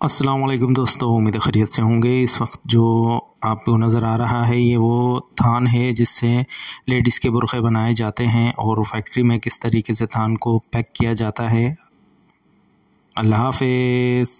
अस्सलाम वालेकुम दोस्तों, उम्मीद खरीत से होंगे। इस वक्त जो आपको नज़र आ रहा है, ये वो थान है जिससे लेडीज़ के बुरखे बनाए जाते हैं और फैक्ट्री में किस तरीके से थान को पैक किया जाता है। अल्लाह हाफिज़।